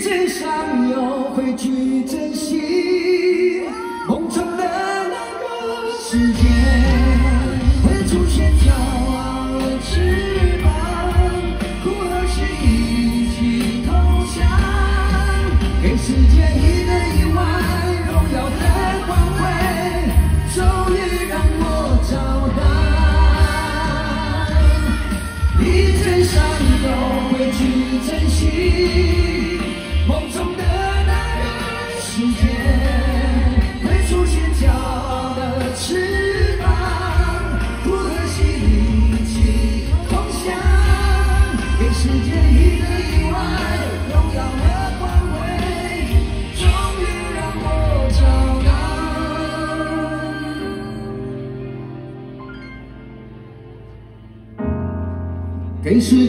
只想要回去珍惜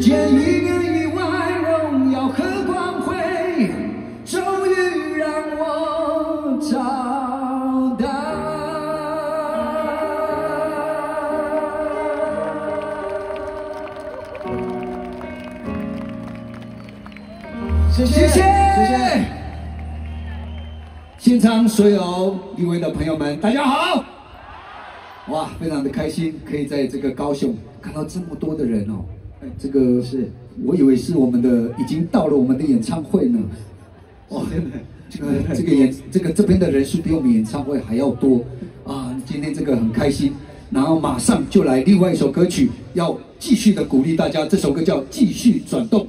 这一年以外荣耀和光辉终于让我找到谢。谢谢。谢谢。现场所有一位的朋友们大家好。哇非常的开心可以在这个高雄看到这么多的人哦。这个是我以为是我们的已经到了我们的演唱会呢。哦真的。这个这个演这个这边的人数比我们演唱会还要多。啊今天这个很开心。然后马上就来另外一首歌曲要继续的鼓励大家这首歌叫继续转动。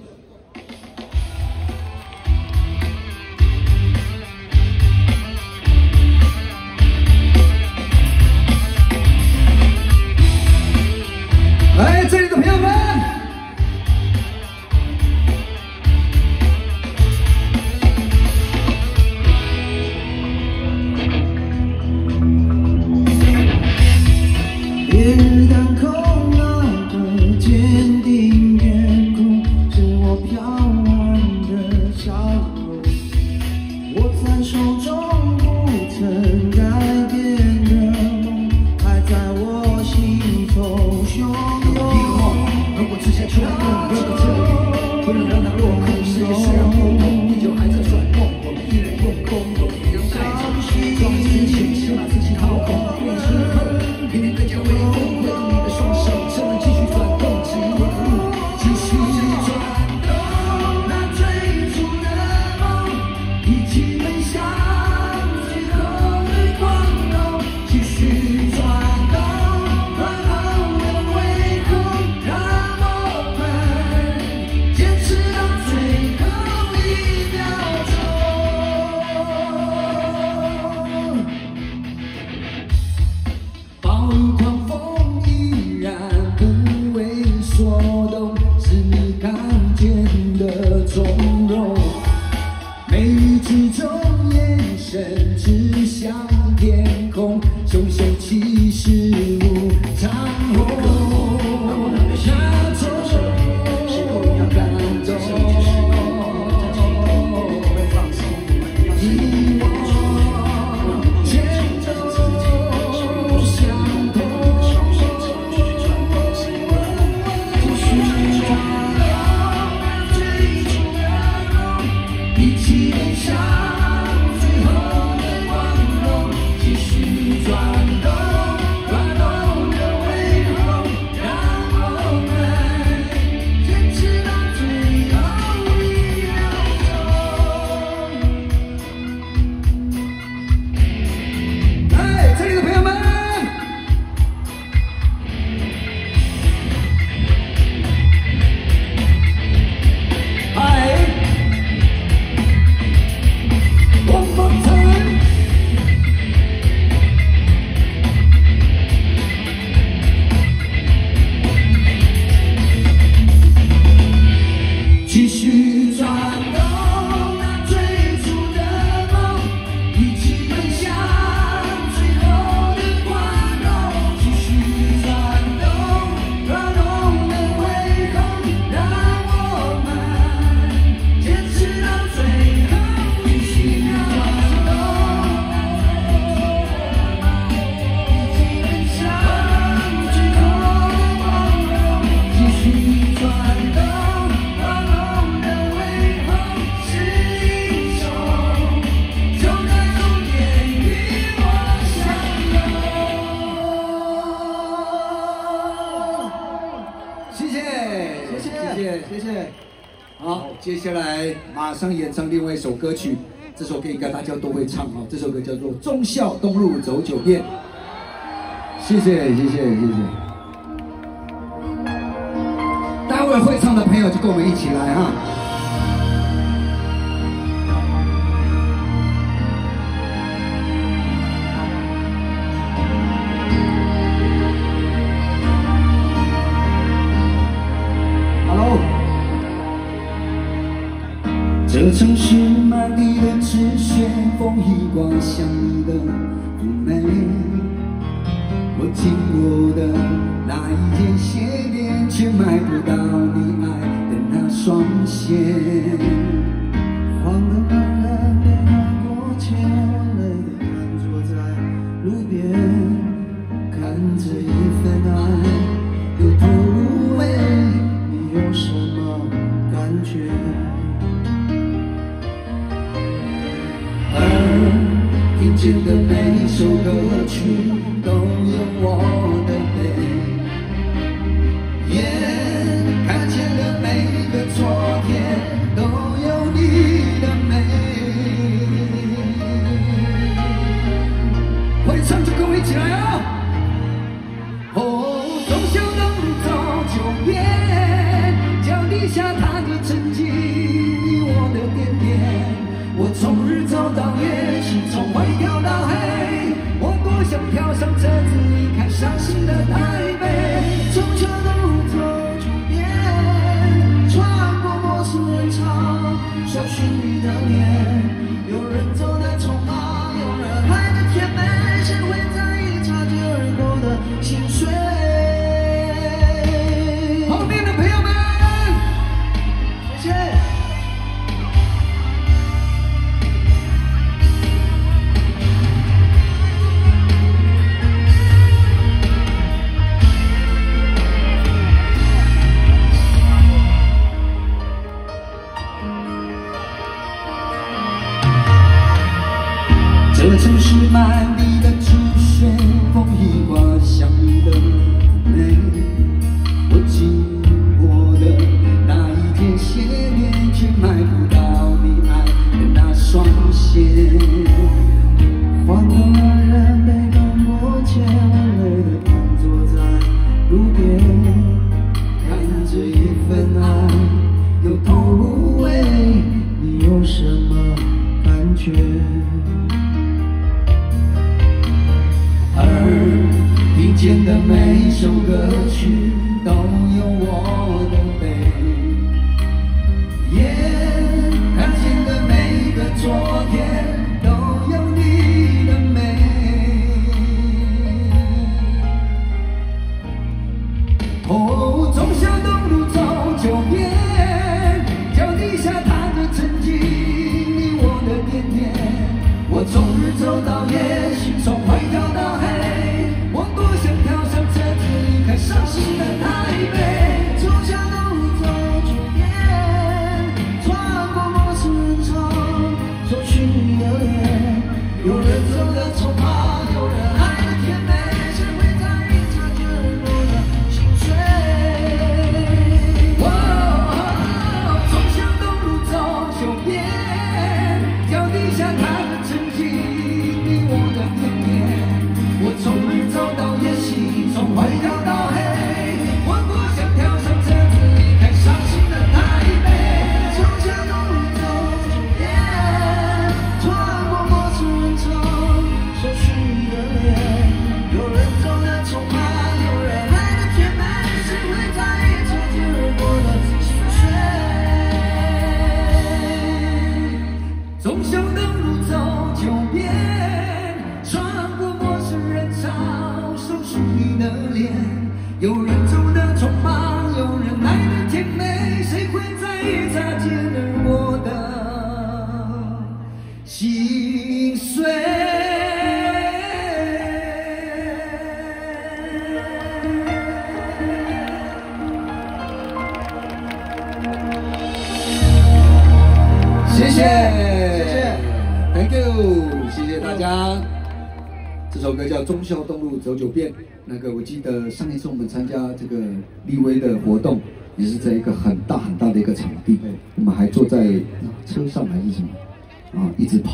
这首歌叫做忠孝东路走九遍。谢谢谢谢谢谢。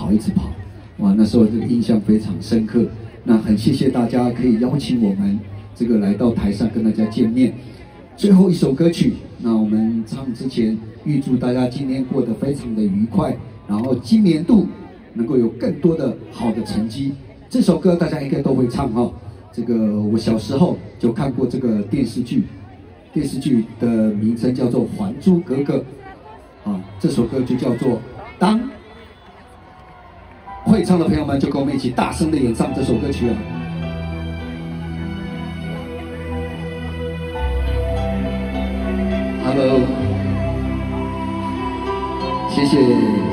跑一直跑哇那时候这个印象非常深刻。那很谢谢大家可以邀请我们这个来到台上跟大家见面。最后一首歌曲那我们唱之前预祝大家今天过得非常的愉快然后今年度能够有更多的好的成绩这首歌大家应该都会唱哈这个我小时候就看过这个电视剧电视剧的名称叫做还珠格格啊这首歌就叫做当会唱的朋友们，就跟我们一起大声的演唱这首歌曲啊！Hello，谢谢。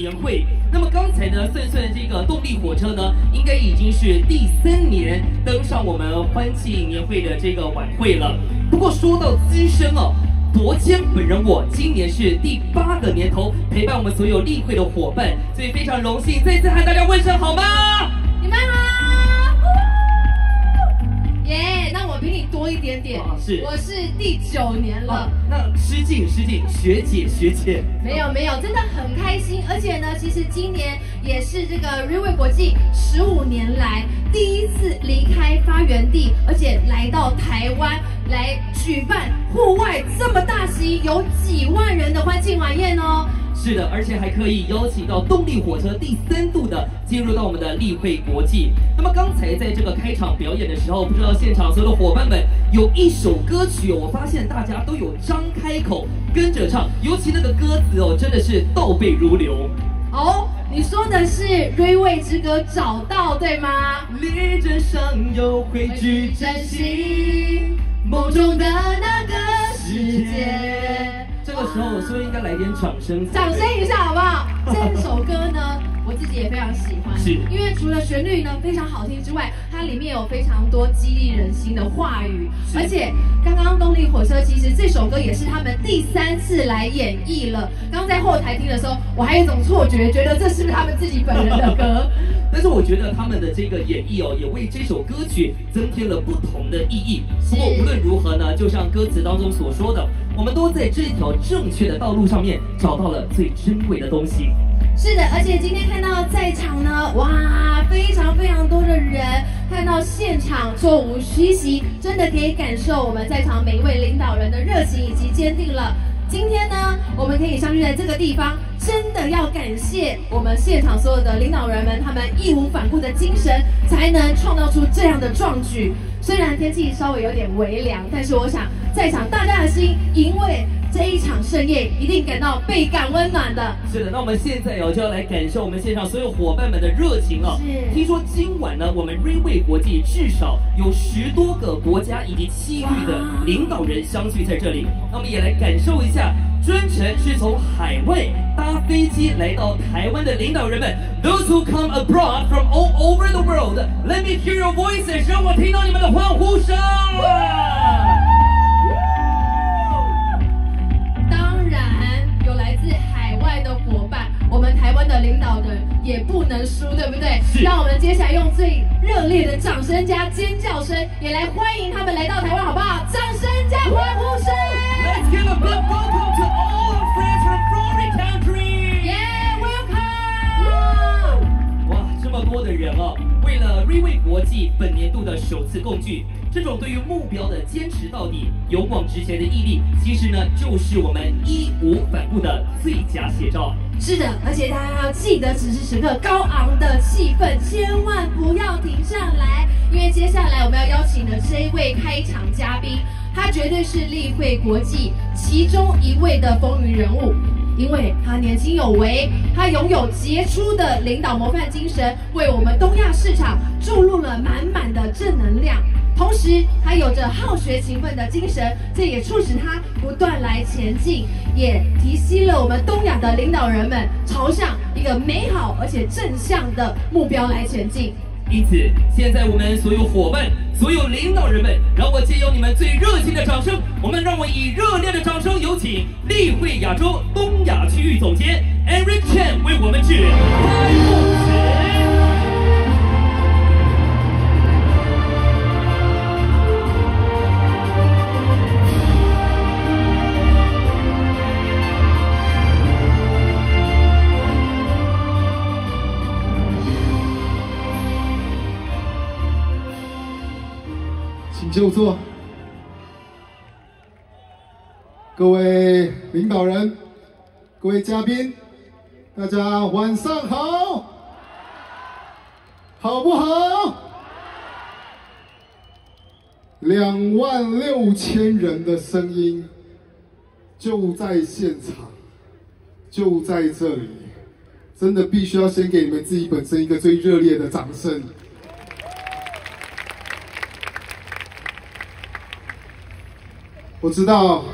年会。那么刚才呢，算算这个动力火车呢，应该已经是第三年登上我们欢庆年会的这个晚会了。不过说到资深哦。博谦本人我今年是第八个年头陪伴我们所有例会的伙伴，所以非常荣幸再次和大家问声好吗？你们好。耶！那我比你多一点点啊，是我是第九年了。啊，那失敬失敬，学姐学姐。没有没有，真的很开心，而且呢，其实今年也是这个 r e w a y 国际十五年来第一次离开发源地，而且来到台湾来举办户外这么大型，有几万人的欢庆晚宴哦。是的，而且还可以邀请到动力火车第三度的进入到我们的立会国际。那么刚才在这个开场表演的时候，不知道现场所有的伙伴们有一首歌曲哦，我发现大家都有张开口跟着唱，尤其那个歌词哦，真的是倒背如流。哦，你说的是《瑞味之歌》找到对吗？列阵上有汇聚真心，梦中的那个世界。这个时候，我是不是应该来点掌声？掌声一下好不好？这首歌呢，我自己也非常喜欢，是因为除了旋律呢非常好听之外，它里面有非常多激励人心的话语，而且刚刚动力火车其实这首歌也是他们第三次来演绎了。刚刚在后台听的时候，我还有一种错觉，觉得这是不是他们自己本人的歌？但是我觉得他们的这个演绎哦，也为这首歌曲增添了不同的意义。不过无论如何呢，就像歌词当中所说的，我们都在这条正确的道路上面找到了最珍贵的东西。是的，而且今天看到在场呢，哇，非常非常多的人看到现场座无虚席，真的可以感受我们在场每一位领导人的热情以及坚定了。今天呢，我们可以相聚在这个地方，真的要感谢我们现场所有的领导人们，他们义无反顾的精神，才能创造出这样的壮举。虽然天气稍微有点微凉，但是我想在场大家的心，因为这一场盛宴，一定感到倍感温暖的。是的，那我们现在哦就要来感受我们现场所有伙伴们的热情了。是听说今晚呢，我们瑞卫国际至少有十多个国家以及区域的领导人相聚在这里，那我们也来感受一下。专程是从海外搭飞机来到台湾的领导人们，Those who come abroad from all over the world, let me hear your voices，让我听到你们的欢呼声。领导人也不能输，对不对？是让我们接下来用最热烈的掌声加尖叫声，也来欢迎他们来到台湾，好不好？掌声加欢呼声！Let's give a big welcome to all our friends from Flory Country. Yeah,、welcome！哇，这么多的人哦！为了瑞卫国际本年度的首次共聚，这种对于目标的坚持到底、勇往直前的毅力，其实呢，就是我们义无反顾的最佳写照。是的，而且大家要记得，此时此刻高昂的气氛，千万不要停下来，因为接下来我们要邀请的这一位开场嘉宾，他绝对是立会国际其中一位的风云人物，因为他年轻有为，他拥有杰出的领导模范精神，为我们东亚市场注入了满满的正能量。同时，他有着好学勤奋的精神，这也促使他不断来前进，也提醒了我们东亚的领导人们朝向一个美好而且正向的目标来前进。因此，现在我们所有伙伴、所有领导人们，让我借用你们最热情的掌声，我们让我以热烈的掌声有请立会亚洲东亚区域总监 Eric Chen 为我们致开幕就座。各位领导人、各位嘉宾，大家晚上好，好不好？两万六千人的声音就在现场，就在这里，真的必须要先给你们自己本身一个最热烈的掌声。我知道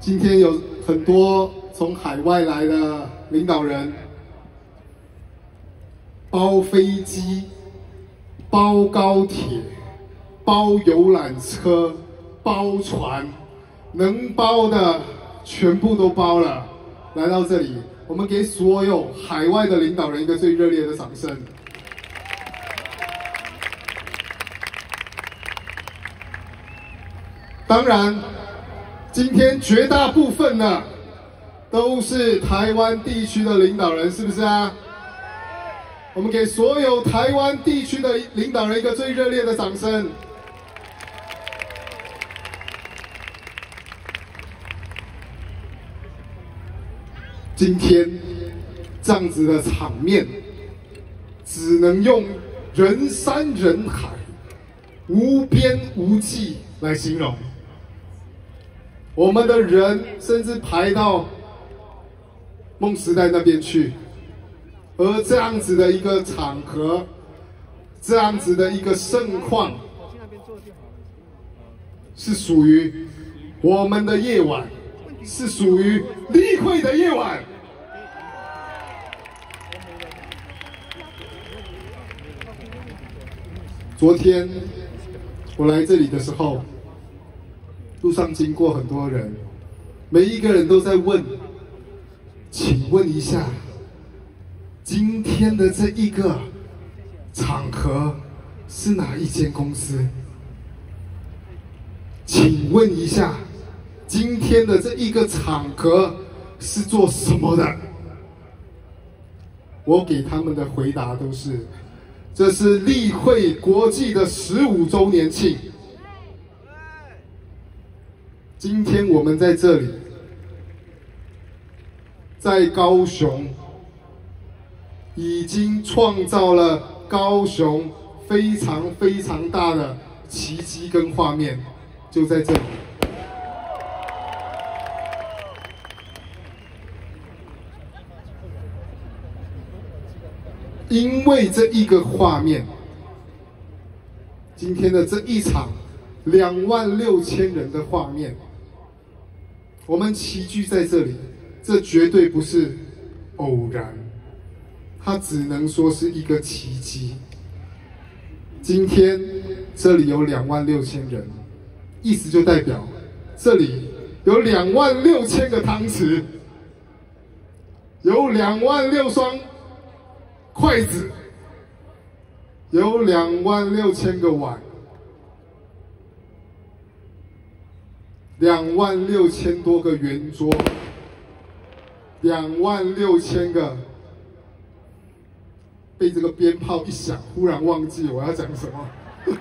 今天有很多从海外来的领导人，包飞机、包高铁、包游览车、包船，能包的全部都包了，来到这里，我们给所有海外的领导人一个最热烈的掌声。当然，今天绝大部分呢都是台湾地区的领导人，是不是啊？我们给所有台湾地区的领导人一个最热烈的掌声。今天这样子的场面，只能用人山人海、无边无际来形容。我们的人甚至排到梦时代那边去，而这样子的一个场合，这样子的一个盛况，是属于我们的夜晚，是属于例会的夜晚。昨天我来这里的时候。路上经过很多人，每一个人都在问：“请问一下，今天的这一个场合是哪一间公司？请问一下，今天的这一个场合是做什么的？”我给他们的回答都是：“这是立会国际的十五周年庆。”今天我们在这里，在高雄，已经创造了高雄非常非常大的奇迹跟画面，就在这里。因为这一个画面，今天的这一场两万六千人的画面。我们齐聚在这里，这绝对不是偶然，它只能说是一个奇迹。今天这里有两万六千人，意思就代表这里有两万六千个汤匙，有两万六双筷子，有两万六千个碗。两万六千多个圆桌，两万六千个被这个鞭炮一响，忽然忘记我要讲什么。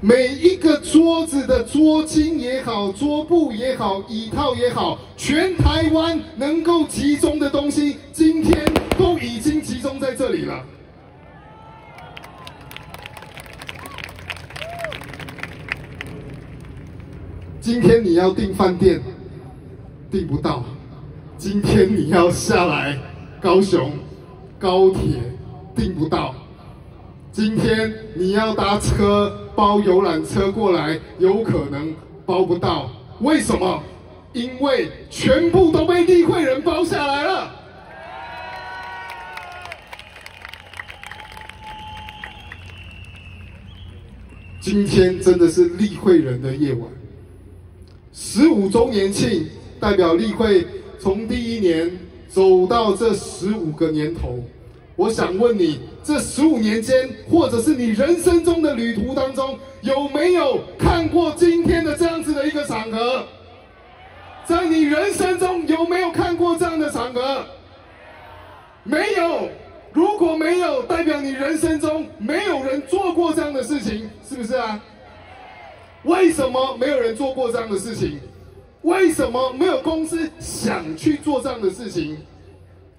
每一个桌子的桌巾也好，桌布也好，椅套也好，全台湾能够集中的东西，今天都已经集中在这里了。今天你要订饭店，订不到；今天你要下来高雄高铁，订不到；今天你要搭车包游览车过来，有可能包不到。为什么？因为全部都被立会人包下来了。今天真的是立会人的夜晚。十五周年庆代表例会从第一年走到这十五个年头，我想问你，这十五年间，或者是你人生中的旅途当中，有没有看过今天的这样子的一个场合？在你人生中有没有看过这样的场合？没有。如果没有，代表你人生中没有人做过这样的事情，是不是啊？为什么没有人做过这样的事情？为什么没有公司想去做这样的事情？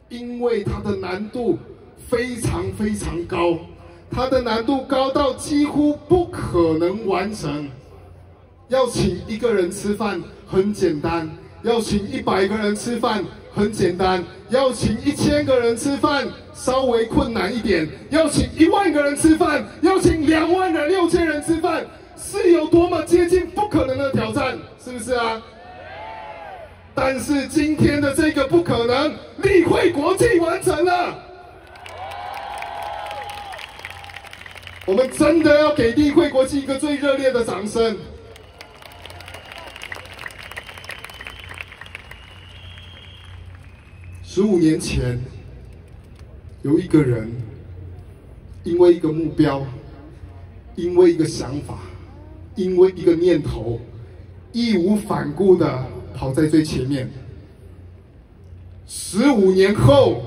因为它的难度非常非常高，它的难度高到几乎不可能完成。要请一个人吃饭很简单，要请一百个人吃饭很简单，要请一千个人吃饭稍微困难一点，要请一万个人吃饭，要请两万人、六千人吃饭。是有多么接近不可能的挑战，是不是啊？但是今天的这个不可能，立会国际完成了。我们真的要给立会国际一个最热烈的掌声。十五年前，有一个人，因为一个目标，因为一个想法。因为一个念头，义无反顾的跑在最前面。十五年后，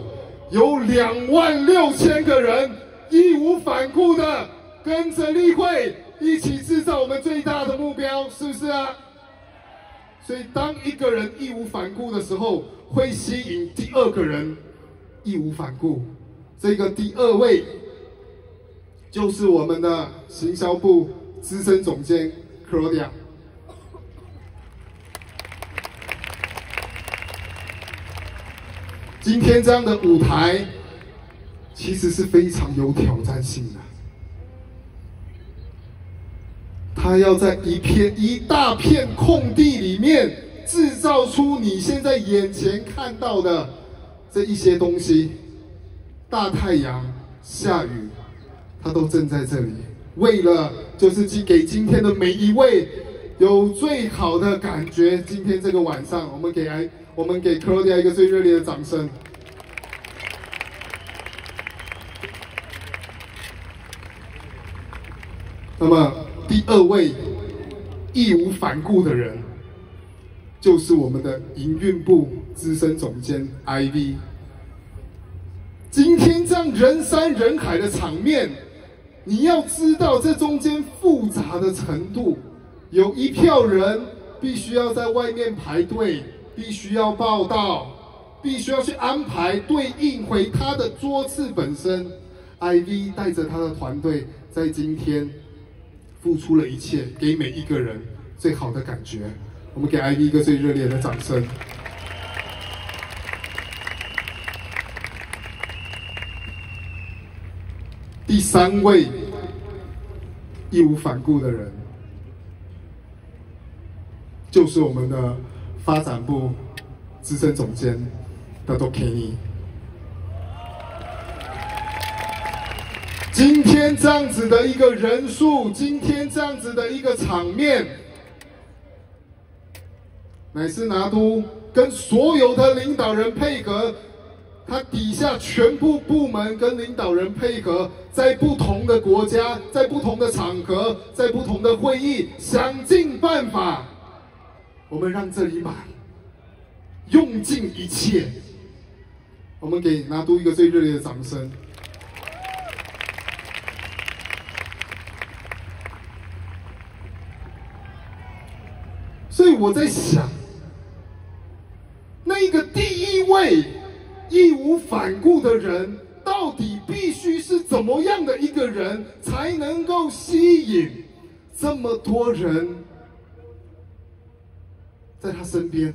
有两万六千个人义无反顾的跟着立会一起制造我们最大的目标，是不是啊？所以，当一个人义无反顾的时候，会吸引第二个人义无反顾。这个第二位就是我们的行销部。资深总监 Claudia，今天这样的舞台其实是非常有挑战性的。他要在一片一大片空地里面制造出你现在眼前看到的这一些东西，大太阳、下雨，他都正在这里。为了就是今给今天的每一位有最好的感觉，今天这个晚上，我们给来我们给 Claudia 一个最热烈的掌声。那么第二位义无反顾的人，就是我们的营运部资深总监 IV。今天这样人山人海的场面。你要知道这中间复杂的程度，有一票人必须要在外面排队，必须要报道，必须要去安排对应回他的桌次本身。IV 带着他的团队在今天付出了一切，给每一个人最好的感觉。我们给 IV 一个最热烈的掌声。第三位义无反顾的人，就是我们的发展部资深总监 d o Kenny。今天这样子的一个人数，今天这样子的一个场面，乃是拿督跟所有的领导人配合。他底下全部部门跟领导人配合，在不同的国家，在不同的场合，在不同的会议，想尽办法，我们让这里满，用尽一切。我们给拿督一个最热烈的掌声。所以我在想，那个第一位义无反顾的人，到底必须是怎么样的一个人，才能够吸引这么多人在他身边？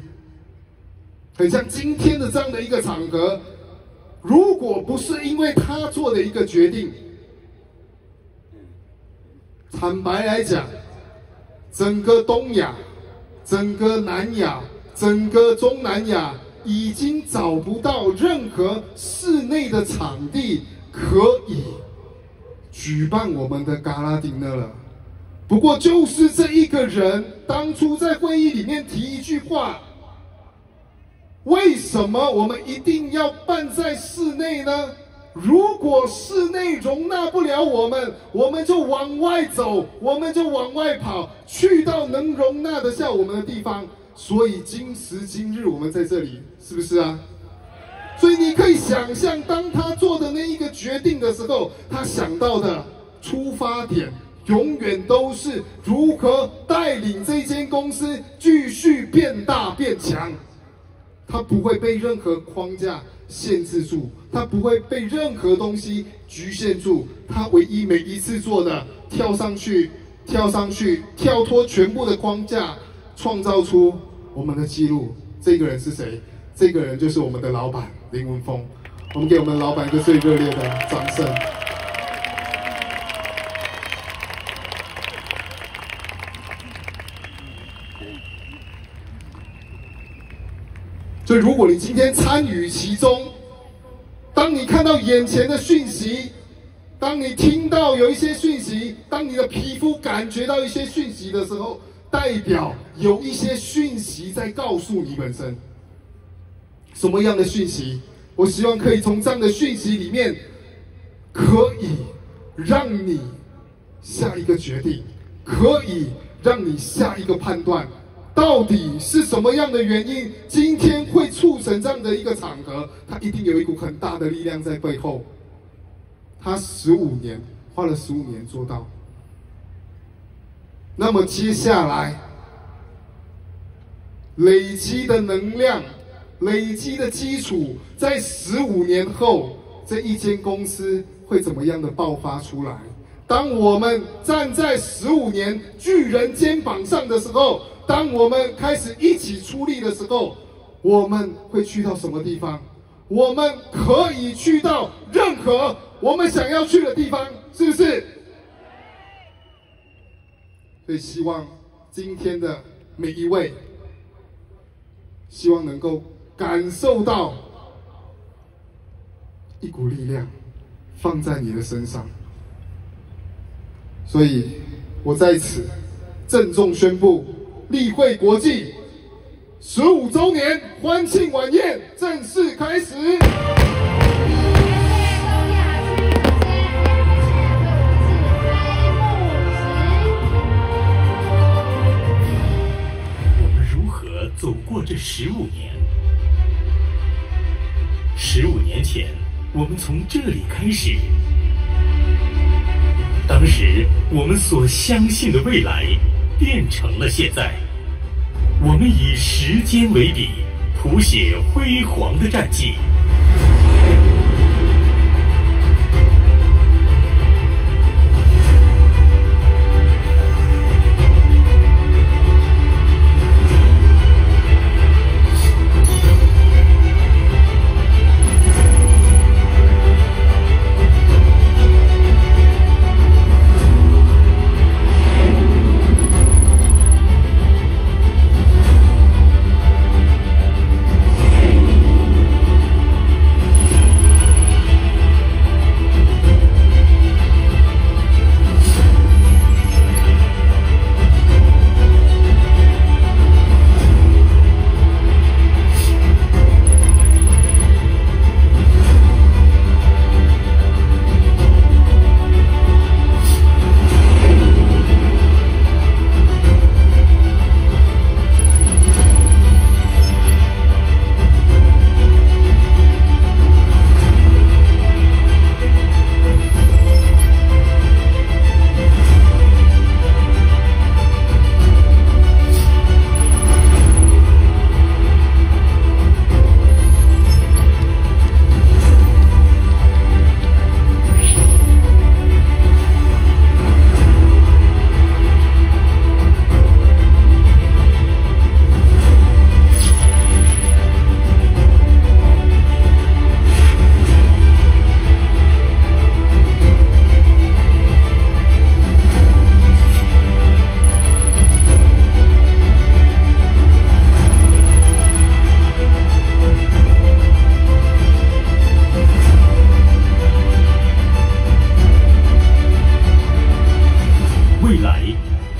很像今天的这样的一个场合，如果不是因为他做的一个决定，坦白来讲，整个东亚、整个南亚、整个中南亚已经找不到任何室内的场地可以举办我们的嘎拉丁了。不过，就是这一个人当初在会议里面提一句话。为什么我们一定要办在室内呢？如果室内容纳不了我们，我们就往外走，我们就往外跑，去到能容纳得下我们的地方。所以今时今日，我们在这里，是不是啊？所以你可以想象，当他做的那一个决定的时候，他想到的出发点，永远都是如何带领这间公司继续变大变强。他不会被任何框架限制住，他不会被任何东西局限住。他唯一每一次做的，跳上去，跳上去，跳脱全部的框架，创造出我们的记录。这个人是谁？这个人就是我们的老板林文峰。我们给我们老板一个最热烈的掌声。所以，如果你今天参与其中，当你看到眼前的讯息，当你听到有一些讯息，当你的皮肤感觉到一些讯息的时候，代表有一些讯息在告诉你本身。什么样的讯息？我希望可以从这样的讯息里面，可以让你下一个决定，可以让你下一个判断。到底是什么样的原因？今天会促成这样的一个场合，它一定有一股很大的力量在背后。他十五年花了十五年做到，那么接下来累积的能量、累积的基础，在十五年后，这一间公司会怎么样的爆发出来？当我们站在十五年巨人肩膀上的时候。当我们开始一起出力的时候，我们会去到什么地方？我们可以去到任何我们想要去的地方，是不是？所以希望今天的每一位，希望能够感受到一股力量放在你的身上。所以我在此郑重宣布。立会国际十五周年欢庆晚宴正式开始。这十五年？十五年前，我们从这里开始。当时，我们所相信的未来。变成了现在，我们以时间为笔，谱写辉煌的战绩。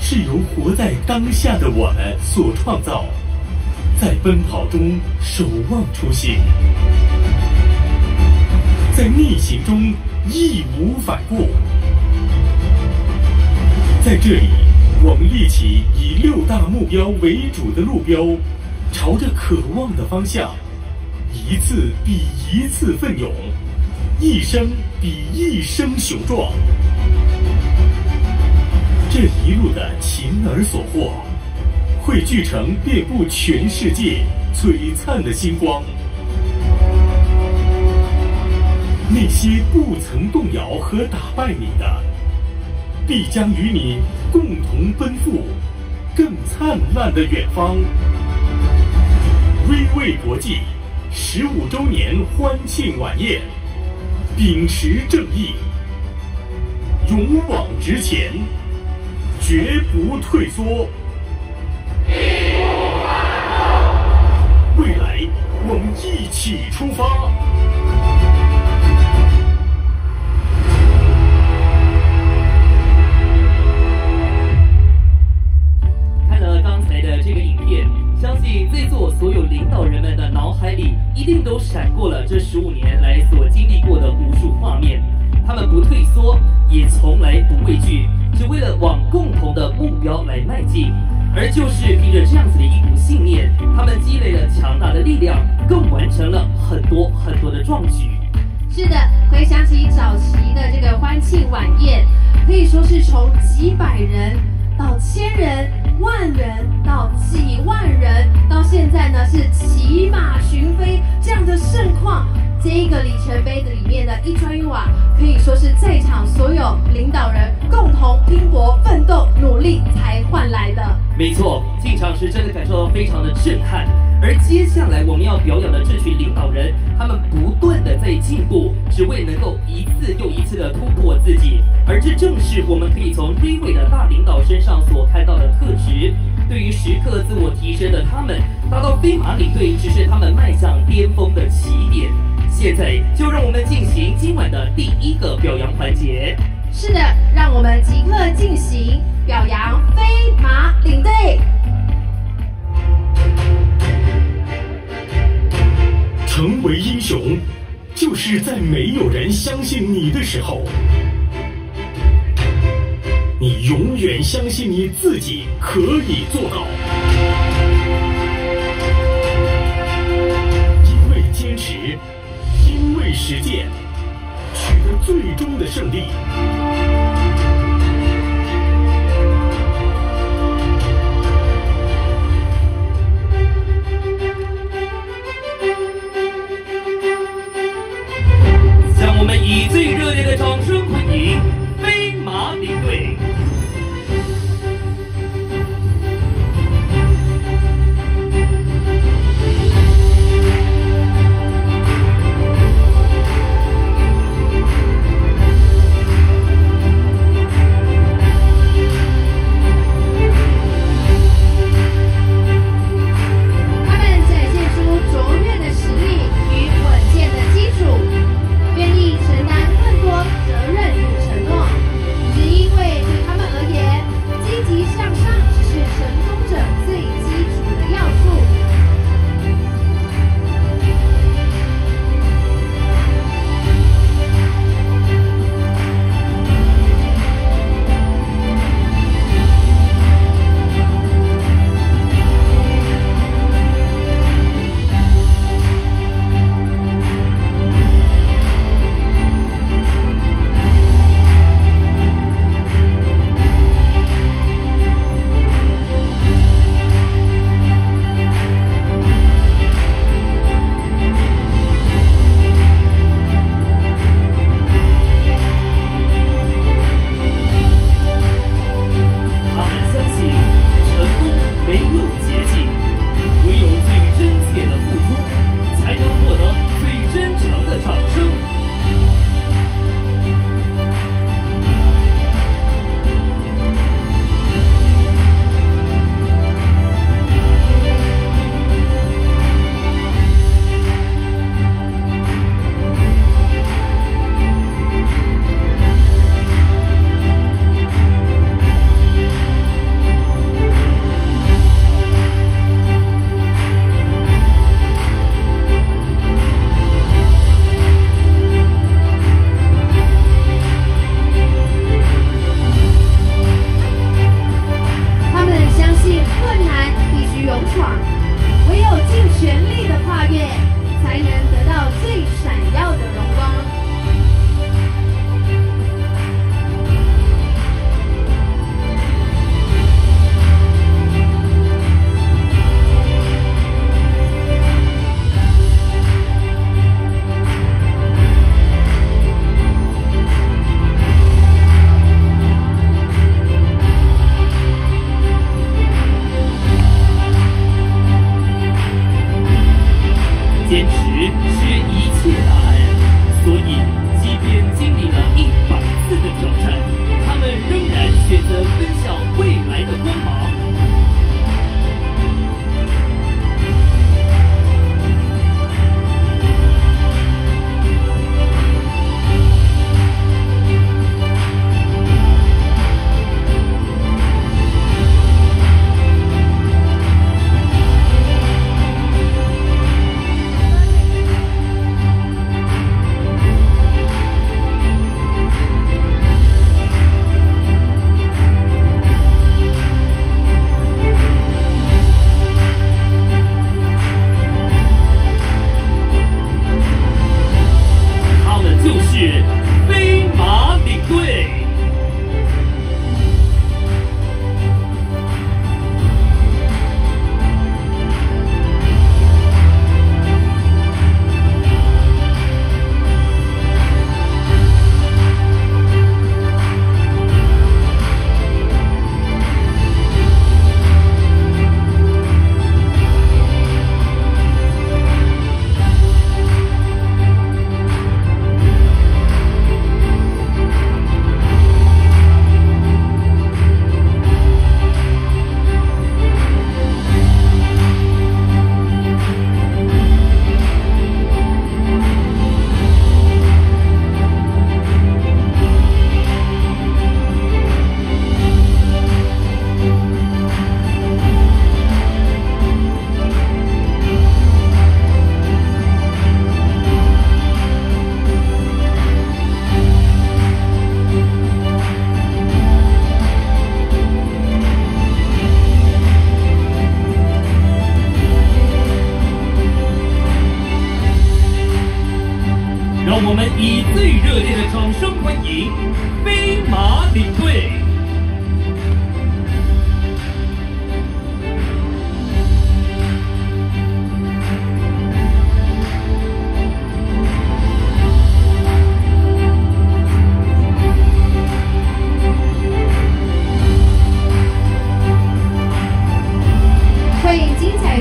是由活在当下的我们所创造，在奔跑中守望初心，在逆行中义无反顾。在这里，我们立起以六大目标为主的路标，朝着渴望的方向，一次比一次奋勇，一生比一生雄壮。这一路的勤而所获，汇聚成遍布全世界璀璨的星光。那些不曾动摇和打败你的，必将与你共同奔赴更灿烂的远方。威卫国际十五周年欢庆晚宴，秉持正义，勇往直前。绝不退缩，未来我们一起出发。而就是凭着这样子的一股信念，他们积累了强大的力量，更完成了很多很多的壮举。是的，回想起早期的这个欢庆晚宴，可以说是从几百人到千人、万人到几万人，到现在呢是骑马巡飞这样的盛况。这一个里程碑的里面的一砖一瓦，可以说是在场所有领导人共同拼搏、奋斗、努力才换来的。没错，进场时真的感受到非常的震撼。而接下来我们要表演的这群领导人，他们不断的在进步，只为能够一次又一次的突破自己。而这正是我们可以从追尾的大领导身上所看到的特质。对于时刻自我提升的他们，达到飞马领队只是他们迈向巅峰的起点。现在就让我们进行今晚的第一个表扬环节。是的，让我们即刻进行表扬飞马领队。成为英雄，就是在没有人相信你的时候，你永远相信你自己可以做到。实践，取得最终的胜利。让我们以最热烈的掌声欢迎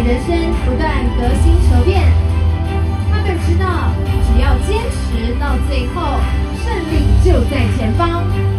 人生不断革新求变他们知道只要坚持到最后胜利就在前方。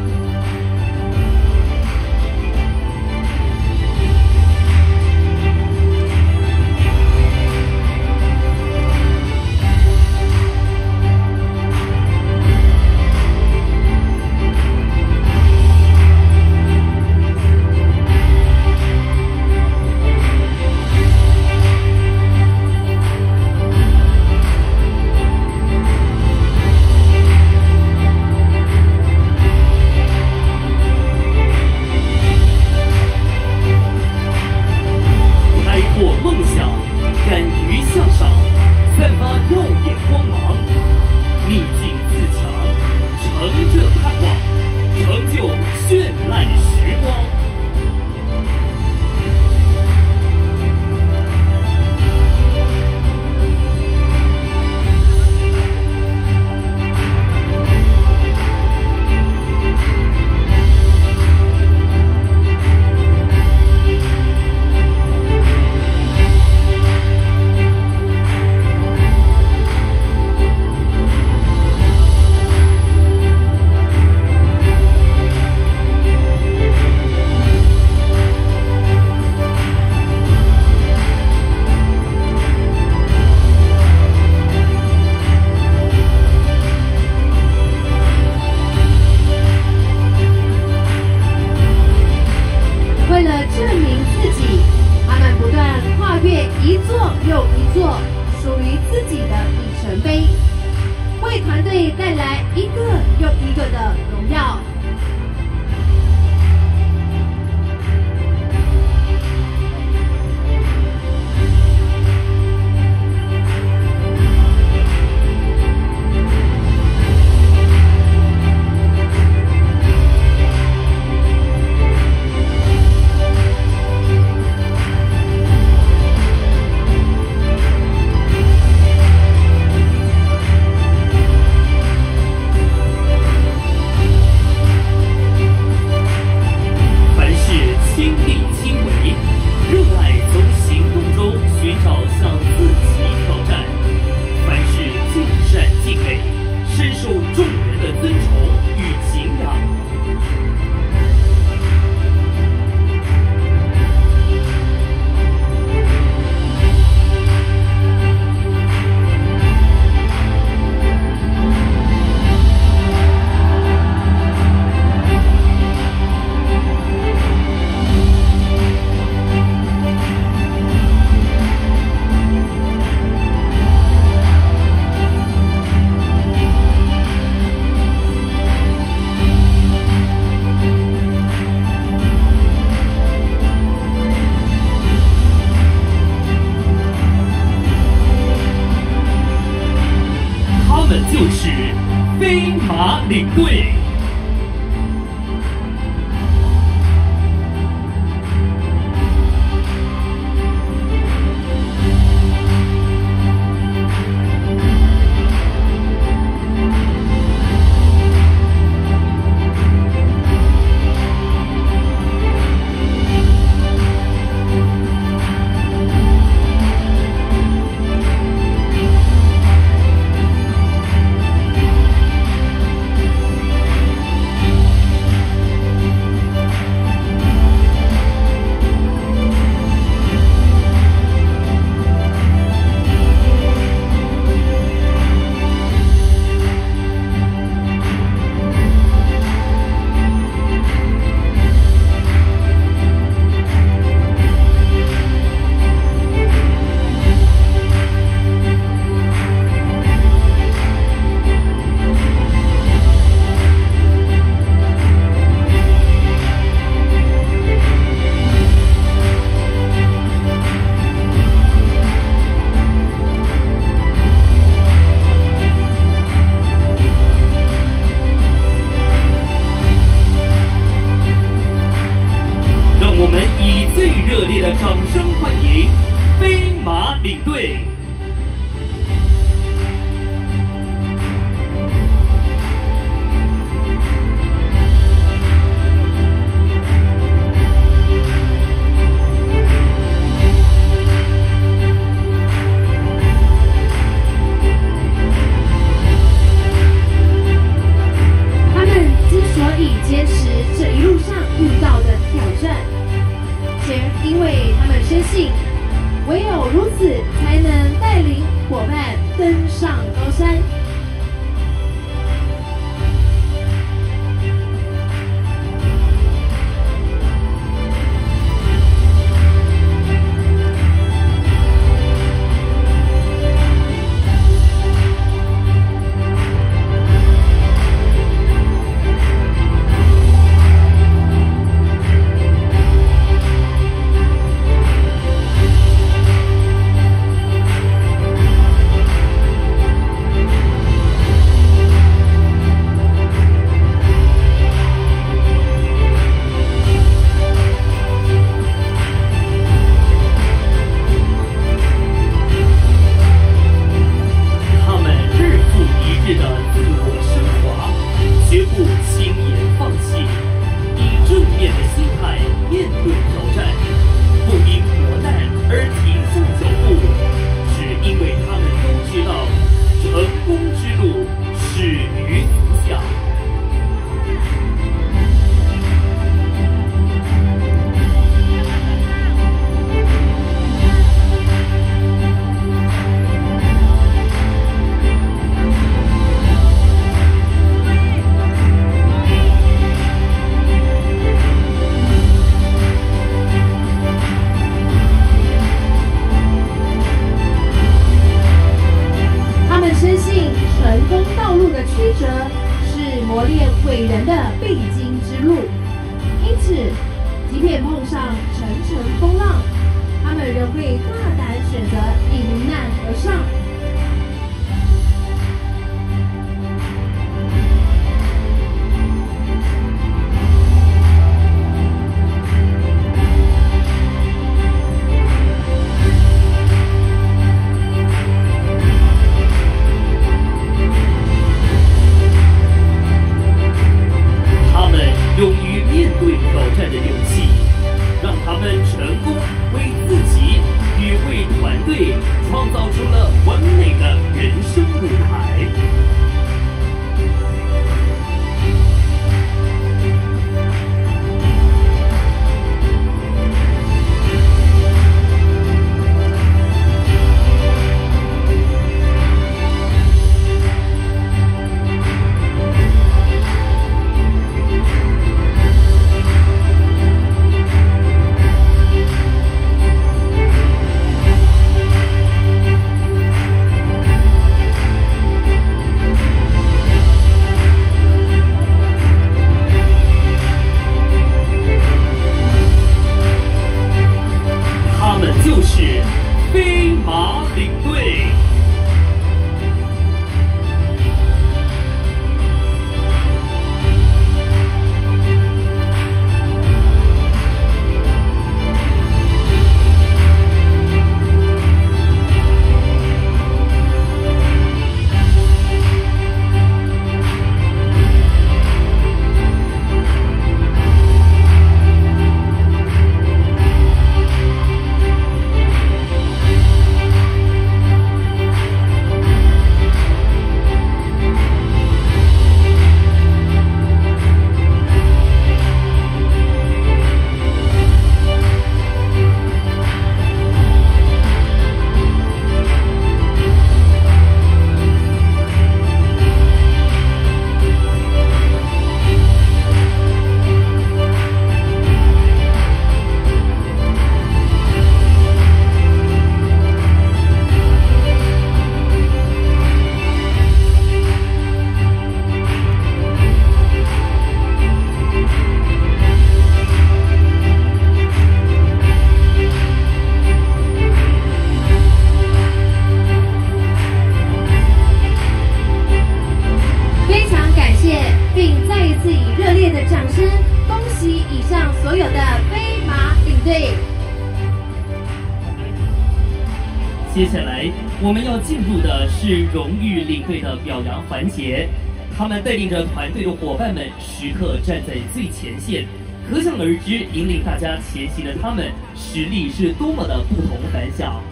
表扬环节，他们带领着团队的伙伴们时刻站在最前线，可想而知，引领大家前行的他们实力是多么的不同凡响。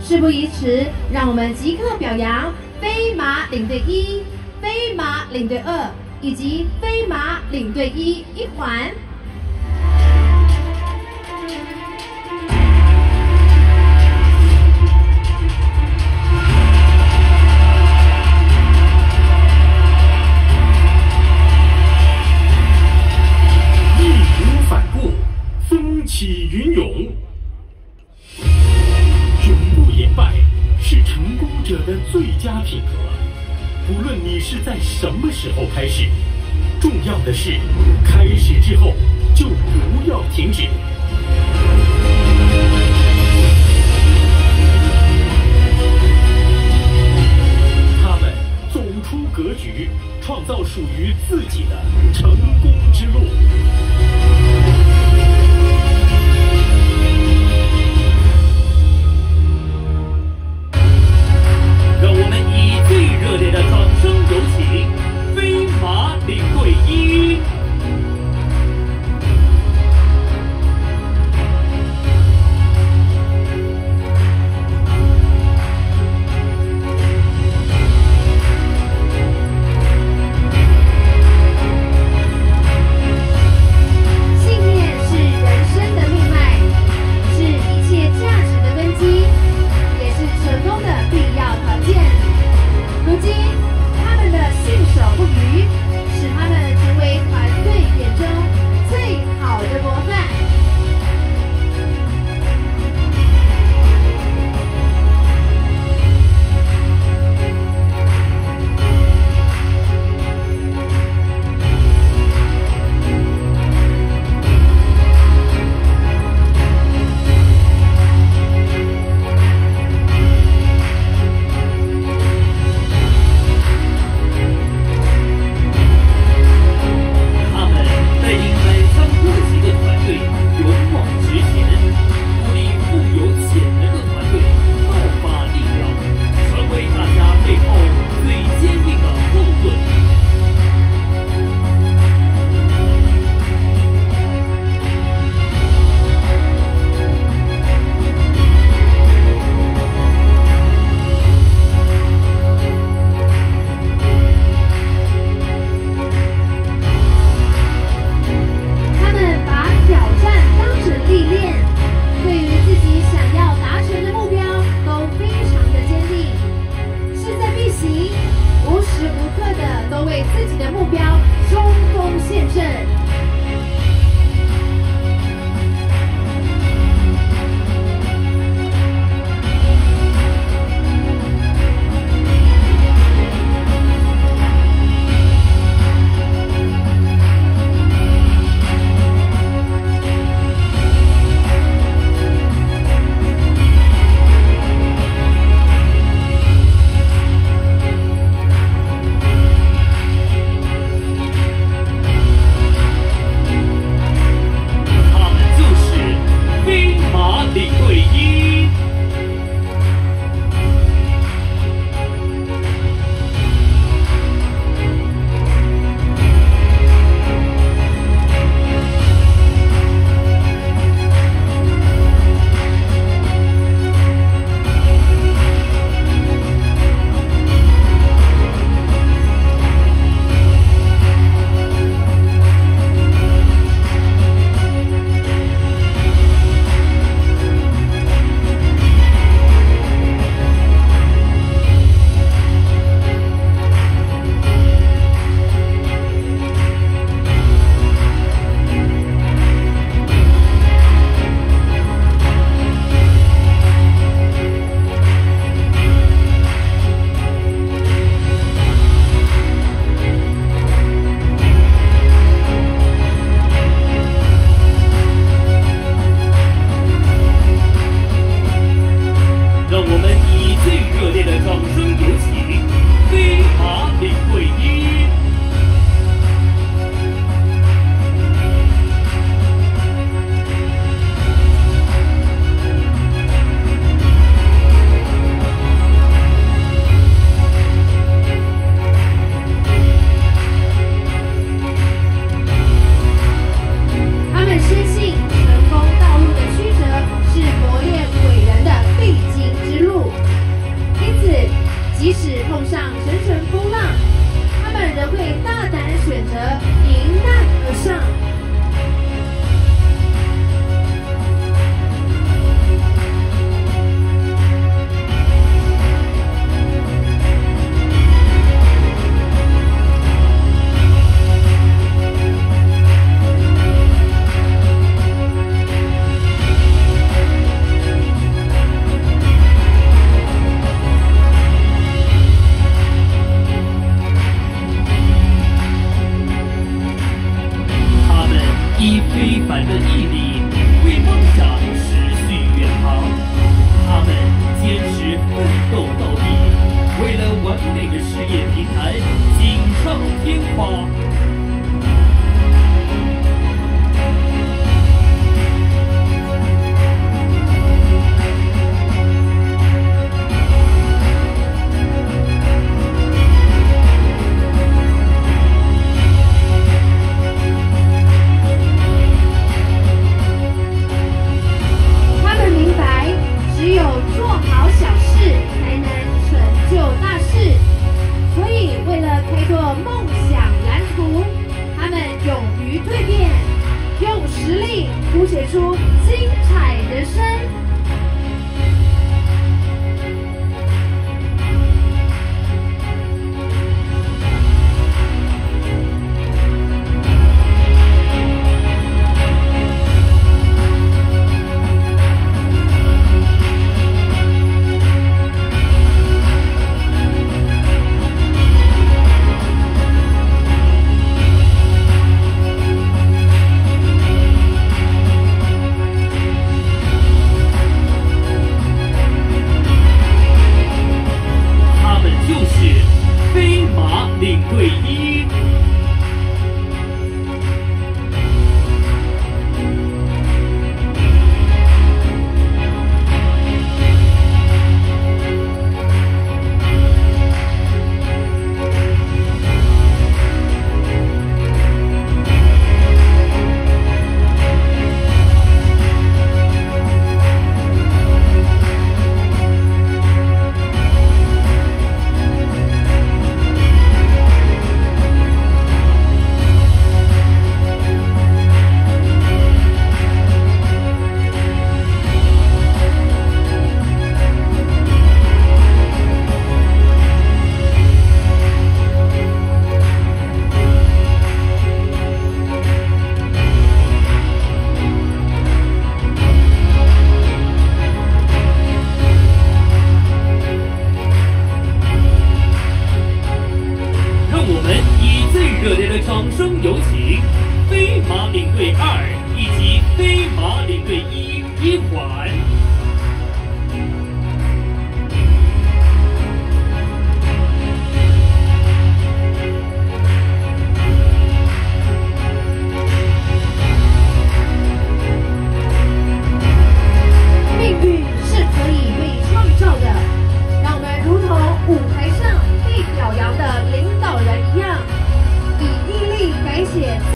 事不宜迟，让我们即刻表扬飞马领队一、飞马领队二以及飞马领队一一环。时候开始，重要的是开始之后就不要停止。他们走出格局，创造属于自己的成功之路。